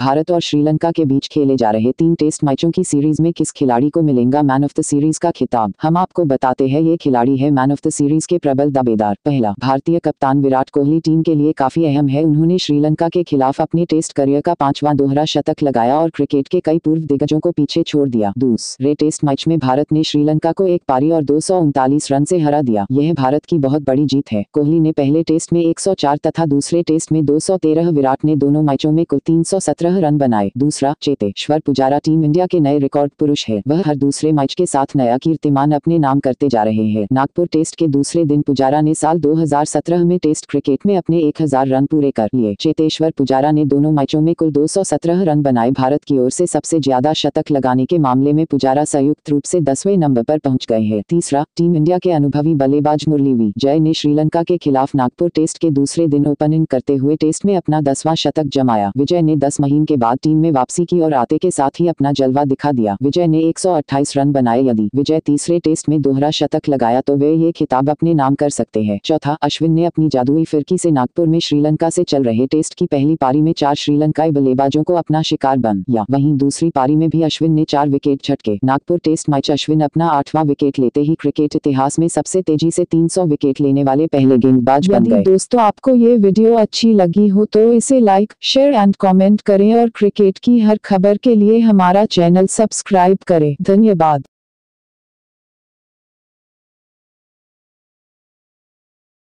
भारत और श्रीलंका के बीच खेले जा रहे तीन टेस्ट मैचों की सीरीज़ में किस खिलाड़ी को मिलेगा मैन ऑफ़ द सीरीज़ का खिताब? हम आपको बताते हैं, ये खिलाड़ी है मैन ऑफ़ द सीरीज़ के प्रबल दबेदार पहला, भारतीय कप्तान विराट कोहली टीम के लिए काफ़ी अहम है। उन्होंने श्रीलंका के खिलाफ अपने टेस्ट करियर का पांचवा दोहरा शतक लगाया और क्रिकेट के कई पूर्व दिग्गजों को पीछे छोड़ दिया। दूसरे टेस्ट मैच में भारत ने श्रीलंका को एक पारी और दो सौ उनतालीस रन से हरा दिया। यह भारत की बहुत बड़ी जीत है। कोहली ने पहले टेस्ट में एक सौ चार तथा दूसरे टेस्ट में दो सौ तेरह, विराट ने दोनों मैचों में कुल तीन रन बनाए। दूसरा चेतेश्वर पुजारा टीम इंडिया के नए रिकॉर्ड पुरुष है। वह हर दूसरे मैच के साथ नया कीर्तिमान अपने नाम करते जा रहे हैं। नागपुर टेस्ट के दूसरे दिन पुजारा ने साल 2017 में टेस्ट क्रिकेट में अपने 1000 रन पूरे कर लिए। चेतेश्वर पुजारा ने दोनों मैचों में कुल 217 रन बनाए। भारत की ओर से सबसे ज़्यादा शतक लगाने के मामले में पुजारा संयुक्त रूप से दसवें नंबर पर पहुँच गए हैं। तीसरा, टीम इंडिया के अनुभवी बल्लेबाज मुरली जय ने श्रीलंका के खिलाफ नागपुर टेस्ट के दूसरे दिन ओपनिंग करते हुए टेस्ट में अपना दसवां शतक जमाया। विजय ने दस महीने के बाद टीम में वापसी की और आते के साथ ही अपना जलवा दिखा दिया। विजय ने 128 रन बनाए यदि विजय तीसरे टेस्ट में दोहरा शतक लगाया तो वे ये खिताब अपने नाम कर सकते हैं। चौथा अश्विन ने अपनी जादुई फिरकी से नागपुर में श्रीलंका से चल रहे टेस्ट की पहली पारी में चार श्रीलंकाई बल्लेबाजों को अपना शिकार बन या वहीं दूसरी पारी में भी अश्विन ने चार विकेट झटके। नागपुर टेस्ट मैच अश्विन अपना आठवां विकेट लेते ही क्रिकेट इतिहास में सबसे तेज़ी से 300 विकेट लेने वाले पहले गेंदबाज बन गए। दोस्तों आपको ये वीडियो अच्छी लगी हो तो इसे लाइक शेयर एंड कमेंट करें और क्रिकेट की हर खबर के लिए हमारा चैनल सब्सक्राइब करें। धन्यवाद।